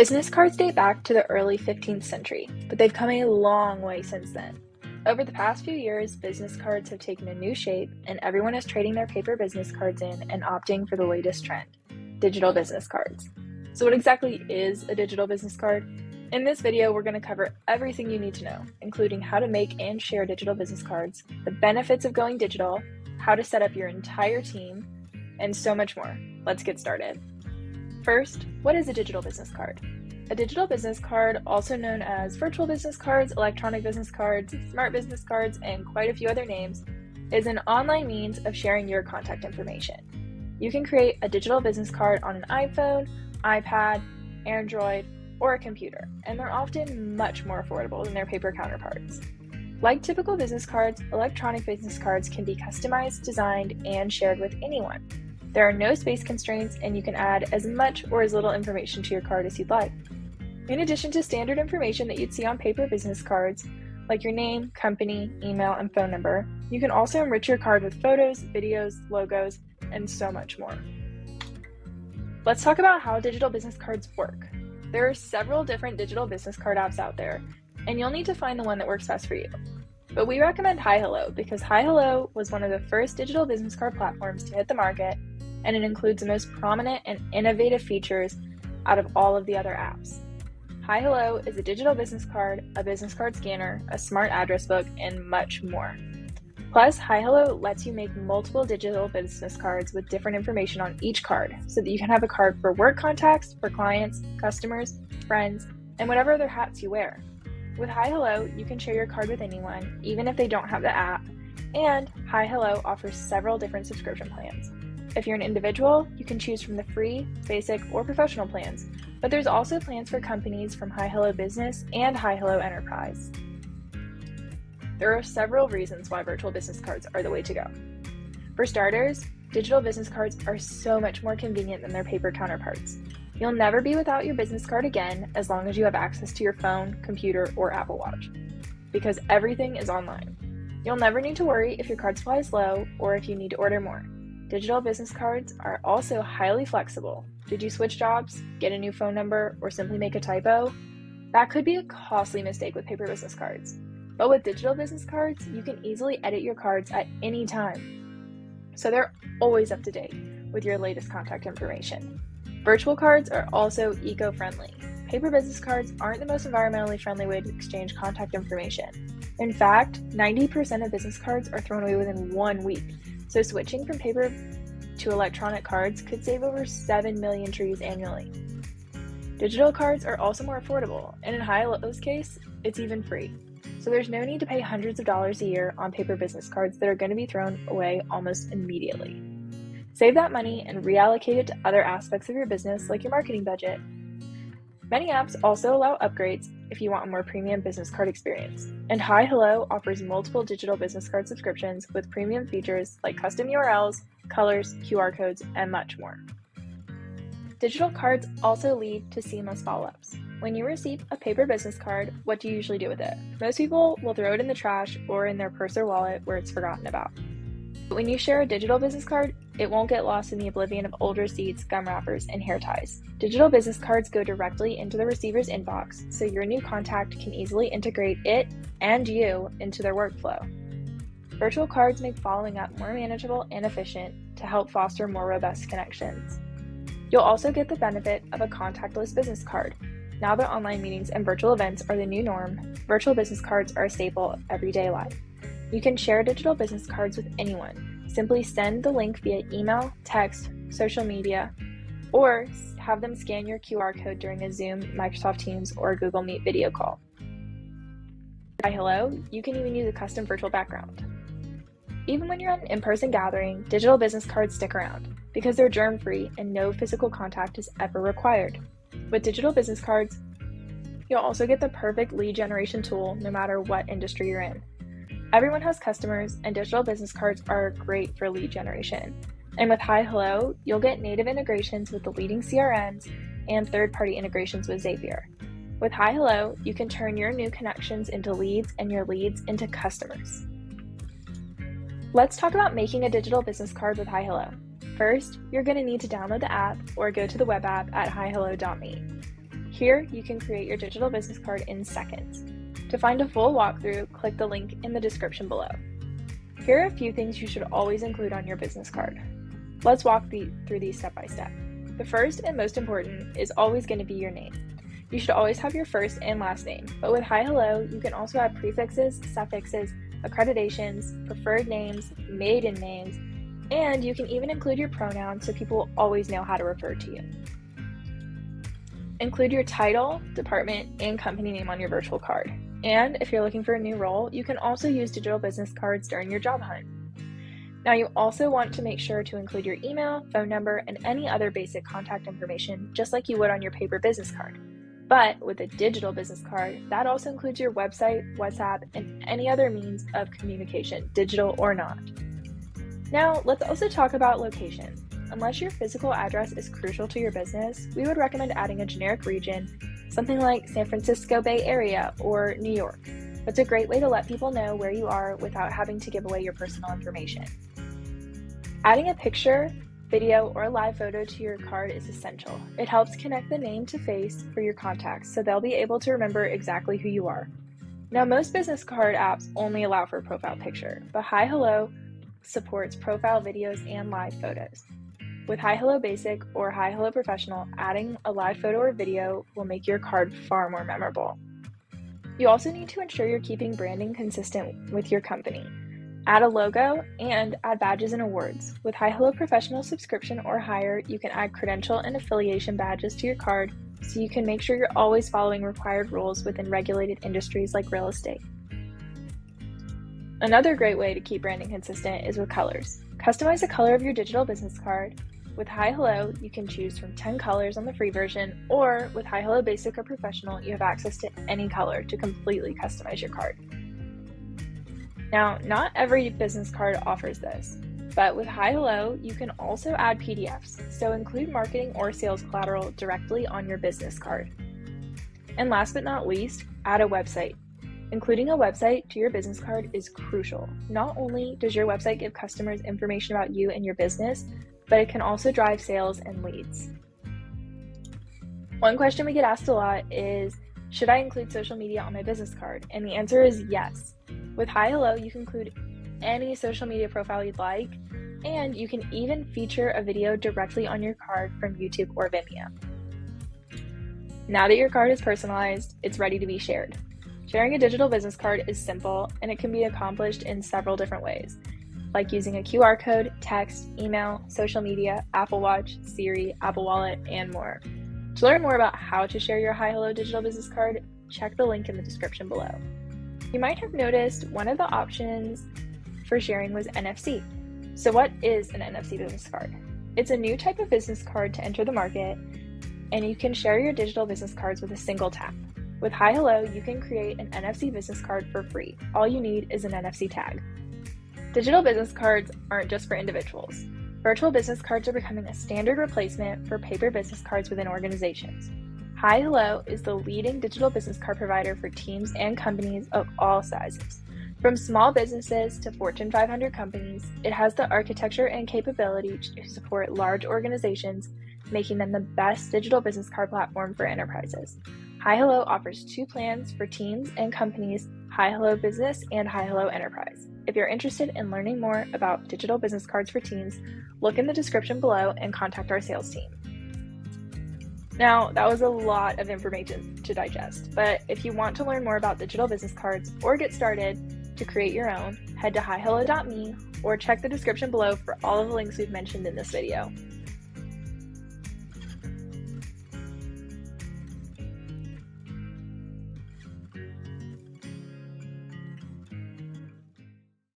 Business cards date back to the early 15th century, but they've come a long way since then. Over the past few years, business cards have taken a new shape, and everyone is trading their paper business cards in and opting for the latest trend digital business cards. So, what exactly is a digital business card? In this video, we're going to cover everything you need to know, including how to make and share digital business cards, the benefits of going digital, how to set up your entire team, and so much more. Let's get started. First, what is a digital business card? A digital business card, also known as virtual business cards, electronic business cards, smart business cards, and quite a few other names, is an online means of sharing your contact information. You can create a digital business card on an iPhone, iPad, Android, or a computer, and they're often much more affordable than their paper counterparts. Like typical business cards, electronic business cards can be customized, designed, and shared with anyone. There are no space constraints, and you can add as much or as little information to your card as you'd like. In addition to standard information that you'd see on paper business cards, like your name, company, email, and phone number, you can also enrich your card with photos, videos, logos, and so much more. Let's talk about how digital business cards work. There are several different digital business card apps out there, and you'll need to find the one that works best for you. But we recommend HiHello because HiHello was one of the first digital business card platforms to hit the market and it includes the most prominent and innovative features out of all of the other apps. HiHello is a digital business card, a business card scanner, a smart address book, and much more. Plus, HiHello lets you make multiple digital business cards with different information on each card so that you can have a card for work contacts, for clients, customers, friends, and whatever other hats you wear. With HiHello, you can share your card with anyone, even if they don't have the app, and HiHello offers several different subscription plans. If you're an individual, you can choose from the free, basic, or professional plans, but there's also plans for companies from HiHello Business and HiHello Enterprise. There are several reasons why virtual business cards are the way to go. For starters, digital business cards are so much more convenient than their paper counterparts. You'll never be without your business card again as long as you have access to your phone, computer, or Apple Watch, because everything is online. You'll never need to worry if your card supply is low or if you need to order more. Digital business cards are also highly flexible. Did you switch jobs, get a new phone number, or simply make a typo? That could be a costly mistake with paper business cards. But with digital business cards, you can easily edit your cards at any time. So they're always up to date with your latest contact information. Virtual cards are also eco friendly. Paper business cards aren't the most environmentally friendly way to exchange contact information. In fact, 90% of business cards are thrown away within one week, so switching from paper to electronic cards could save over 7 million trees annually. Digital cards are also more affordable, and in HiHello's case, it's even free. So there's no need to pay hundreds of dollars a year on paper business cards that are going to be thrown away almost immediately. Save that money and reallocate it to other aspects of your business like your marketing budget. Many apps also allow upgrades if you want a more premium business card experience. And HiHello offers multiple digital business card subscriptions with premium features like custom URLs, colors, QR codes, and much more. Digital cards also lead to seamless follow ups. When you receive a paper business card, what do you usually do with it? Most people will throw it in the trash or in their purse or wallet where it's forgotten about. When you share a digital business card, it won't get lost in the oblivion of old receipts, gum wrappers, and hair ties. Digital business cards go directly into the receiver's inbox, so your new contact can easily integrate it and you into their workflow. Virtual cards make following up more manageable and efficient to help foster more robust connections. You'll also get the benefit of a contactless business card. Now that online meetings and virtual events are the new norm, virtual business cards are a staple of everyday life. You can share digital business cards with anyone. Simply send the link via email, text, social media, or have them scan your QR code during a Zoom, Microsoft Teams, or Google Meet video call. By HiHello, you can even use a custom virtual background. Even when you're at an in person gathering, digital business cards stick around because they're germ free and no physical contact is ever required. With digital business cards, you'll also get the perfect lead generation tool no matter what industry you're in. Everyone has customers, and digital business cards are great for lead generation. And with HiHello, you'll get native integrations with the leading CRMs and third party integrations with Zapier. With HiHello, you can turn your new connections into leads and your leads into customers. Let's talk about making a digital business card with HiHello. First, you're going to need to download the app or go to the web app at hihello.me. Here, you can create your digital business card in seconds. To find a full walkthrough, click the link in the description below. Here are a few things you should always include on your business card. Let's walk the, through these step by step. The first and most important is always going to be your name. You should always have your first and last name, but with HiHello, you can also add prefixes, suffixes, accreditations, preferred names, maiden names, and you can even include your pronouns so people always know how to refer to you. Include your title, department, and company name on your virtual card. And if you're looking for a new role, you can also use digital business cards during your job hunt. Now, you also want to make sure to include your email, phone number, and any other basic contact information, just like you would on your paper business card. But with a digital business card, that also includes your website, WhatsApp, and any other means of communication, digital or not. Now, let's also talk about location. Unless your physical address is crucial to your business, we would recommend adding a generic region, something like San Francisco Bay Area or New York. It's a great way to let people know where you are without having to give away your personal information. Adding a picture, video, or live photo to your card is essential. It helps connect the name to face for your contacts so they'll be able to remember exactly who you are. Now, most business card apps only allow for a profile picture, but HiHello supports profile videos and live photos. With HiHello Basic or HiHello Professional, adding a live photo or video will make your card far more memorable. You also need to ensure you're keeping branding consistent with your company. Add a logo and add badges and awards. With HiHello Professional subscription or higher, you can add credential and affiliation badges to your card so you can make sure you're always following required rules within regulated industries like real estate. Another great way to keep branding consistent is with colors. Customize the color of your digital business card. With HiHello, you can choose from 10 colors on the free version, or with HiHello Basic or Professional, you have access to any color to completely customize your card. Now, not every business card offers this, but with HiHello, you can also add PDFs, so include marketing or sales collateral directly on your business card. And last but not least, add a website. Including a website to your business card is crucial. Not only does your website give customers information about you and your business, but it can also drive sales and leads. One question we get asked a lot is Should I include social media on my business card? And the answer is yes. With HiHello, you can include any social media profile you'd like, and you can even feature a video directly on your card from YouTube or Vimeo. Now that your card is personalized, it's ready to be shared. Sharing a digital business card is simple and it can be accomplished in several different ways, like using a QR code, text, email, social media, Apple Watch, Siri, Apple Wallet, and more. To learn more about how to share your HiHello digital business card, check the link in the description below. You might have noticed one of the options for sharing was NFC. So, what is an NFC business card? It's a new type of business card to enter the market, and you can share your digital business cards with a single tap. With HiHello, you can create an NFC business card for free. All you need is an NFC tag. Digital business cards aren't just for individuals. Virtual business cards are becoming a standard replacement for paper business cards within organizations. HiHello is the leading digital business card provider for teams and companies of all sizes. From small businesses to Fortune 500 companies, it has the architecture and capability to support large organizations, making them the best digital business card platform for enterprises. HiHello offers two plans for teams and companies HiHello Business and HiHello Enterprise. If you're interested in learning more about digital business cards for teams, look in the description below and contact our sales team. Now, that was a lot of information to digest, but if you want to learn more about digital business cards or get started to create your own, head to hihello.me or check the description below for all of the links we've mentioned in this video.